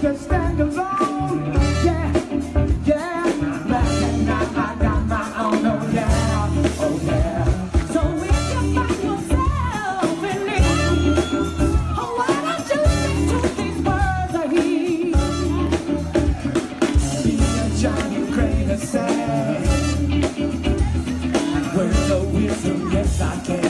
can stand alone. Yeah, yeah. I got my own, oh, oh yeah. So if you find yourself in need, oh, why don't you to these words Be a giant of sand. The wisdom? Yes, I can.